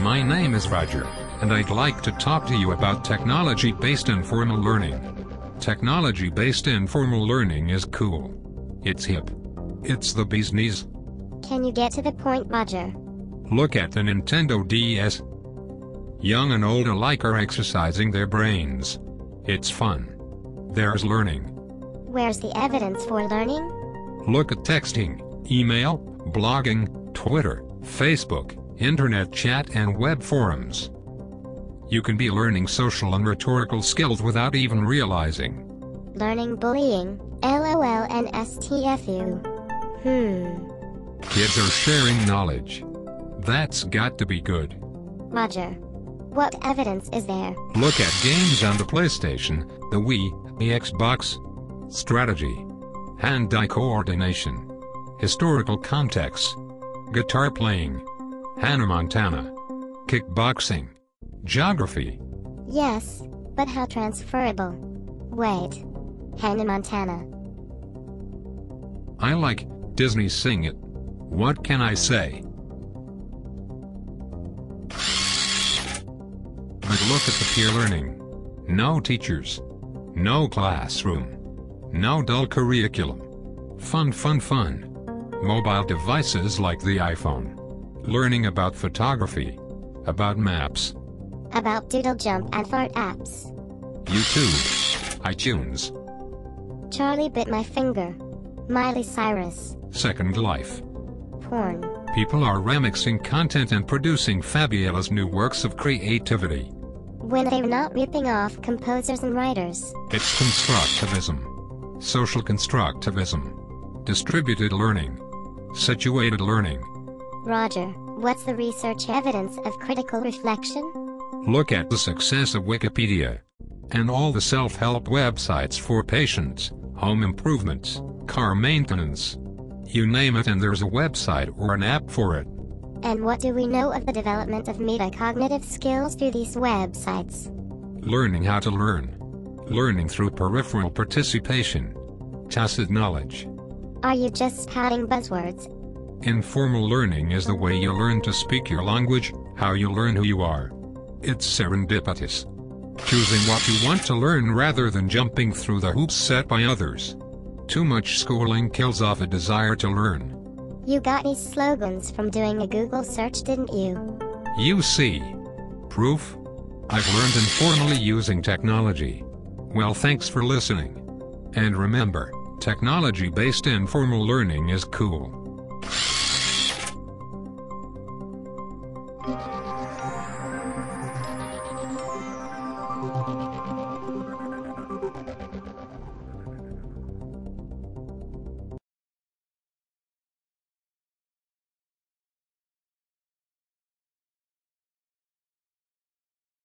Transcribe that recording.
My name is Roger, and I'd like to talk to you about technology-based informal learning. Technology-based informal learning is cool. It's hip. It's the bee's knees. Can you get to the point, Roger? Look at the Nintendo DS. Young and old alike are exercising their brains. It's fun. There's learning. Where's the evidence for learning? Look at texting, email, blogging, Twitter, Facebook, internet chat and web forums. You can be learning social and rhetorical skills without even realizing. Learning bullying, LOL and STFU. Hmm. Kids are sharing knowledge. That's got to be good. Roger. What evidence is there? Look at games on the PlayStation, the Wii, the Xbox. Strategy. Hand-eye coordination. Historical context. Guitar playing. Hannah Montana. Kickboxing. Geography. Yes, but how transferable? Wait. Hannah Montana. I like Disney Sing It. What can I say? But look at the peer learning. No teachers. No classroom. No dull curriculum. Fun fun fun. Mobile devices like the iPhone. Learning about photography. About maps. About Doodle Jump and fart apps. YouTube. iTunes. Charlie bit my finger. Miley Cyrus. Second Life. Porn. People are remixing content and producing fabulous new works of creativity. When they're not ripping off composers and writers. It's constructivism. Social constructivism. Distributed learning. Situated learning. Roger, what's the research evidence of critical reflection? Look at the success of Wikipedia. And all the self-help websites for patients, home improvements, car maintenance. You name it and there's a website or an app for it. And what do we know of the development of metacognitive skills through these websites? Learning how to learn. Learning through peripheral participation. Tacit knowledge. Are you just spouting buzzwords? Informal learning is the way you learn to speak your language, how you learn who you are. It's serendipitous. Choosing what you want to learn rather than jumping through the hoops set by others. Too much schooling kills off a desire to learn. You got these slogans from doing a Google search, didn't you? You see. Proof? I've learned informally using technology. Well thanks for listening. And remember, technology-based informal learning is cool. Thank you.